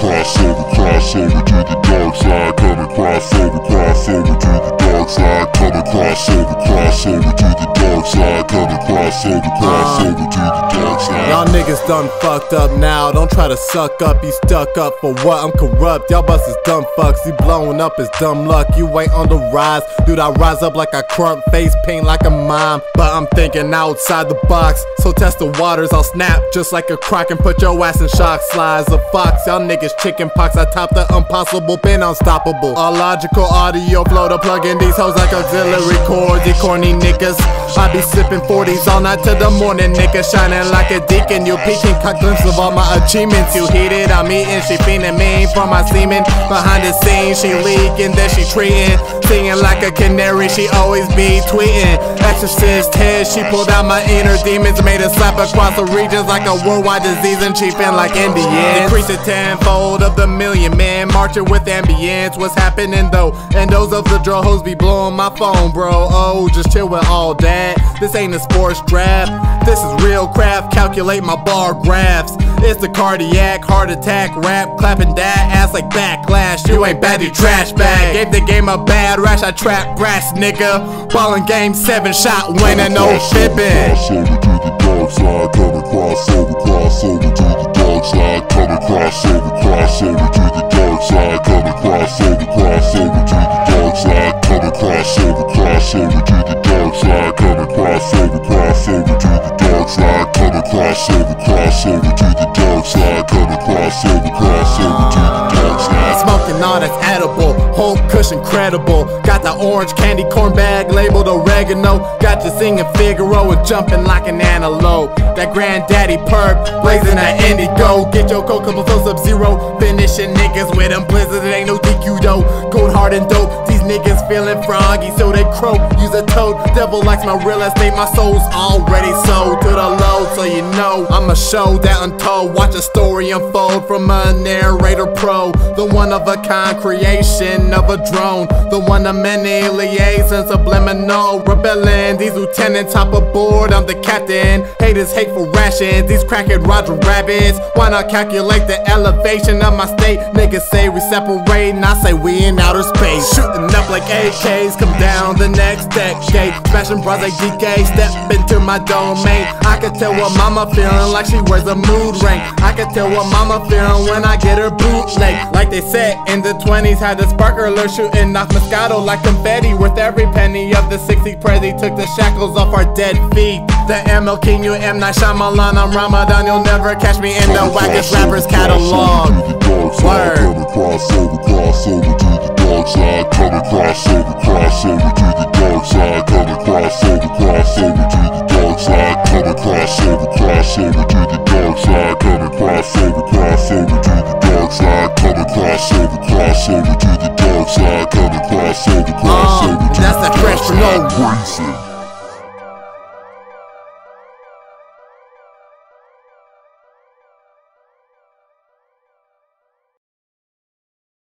crossover to the dark side, coming crossover, crossover to the dark side, coming crossover, crossover to the dark side, coming crossover, crossover to the Y'all niggas done fucked up now. Don't try to suck up, you stuck up for what? I'm corrupt. Y'all bust is dumb fucks. You blowing up is dumb luck. You ain't on the rise. Dude, I rise up like a krump face paint like a mime. But I'm thinking outside the box. So test the waters, I'll snap just like a crock and put your ass in shock. Slides a fox. Y'all niggas chicken pox. I top the impossible, been unstoppable. A logical audio flow to plug in these hoes like auxiliary cords. You corny niggas. I be sipping 40s all night till the morning, nigga. Shining like a deacon. You peeking, cut glimpse of all my achievements. You heated, I'm eating. She feeling mean for my semen. Behind the scenes, she leaking, then she treating. Singing like a canary, she always be tweeting. Exorcist head, she pulled out my inner demons. Made a slap across the regions like a worldwide disease. And chiefing like Indians. Increase it tenfold of the million man. Marching with ambience. What's happening though? And those of the draw hoes be blowing my phone, bro. Oh, just chill with all that. This ain't a sports draft. This is real craft. Calculate my bar graphs. It's a cardiac heart attack rap. Clapping that ass like backlash. You ain't bad, you trash bag. Gave the game a bad rash. I trap brass, nigga. Ballin' game seven shot winning, no. Crossover to the dark side. Coming to the dark side. Coming to the dark side. Coming to the dark side. Coming to the dark side. Coming to the dark side. Coming crossover, crossover to the dark side. Coming crossover, crossover to the dark side. Smoking all that's edible, whole cushion credible. Got the orange candy corn bag labeled oregano. Got you singing Figaro and jumping like an antelope. That granddaddy perp, blazing that indigo. Get your coke couple flow sub zero. Finishing niggas with them blizzards, it ain't no DQ though. Gold hard and dope, these niggas feeling froggy, so they croak. Use a toad, devil likes my real estate, my soul's already sold to the low, so you know I'ma show that untold. Watch a story unfold from a narrator pro, the one of a kind creation of a drone, the one of many liaisons subliminal rebelling. These lieutenants top aboard, I'm the captain. Haters hate for rations, these crackhead Roger rabbits. Why not calculate the elevation of my state? Niggas say we separate, and I say we in outer space. Shooting up like AKs, come down the next decade. Bras like DK, step into my domain. I can tell what mama feeling like she wears a mood ring. I can tell what mama feeling when I get her bootleg. Like they said in the 20s, had the sparkler shooting off Moscato like confetti. Worth every penny of the 60 Prezi took the shackles off our dead feet. The ML King, you M. Night Shyamalan, I'm Ramadan. You'll never catch me in the wackest rapper's catalog. Word. Crossover, crossover to the dark side. Coming crossover crossover, crossover to the dark side. Coming crossover, crossover to that's the that dark fresh side. from no Racing.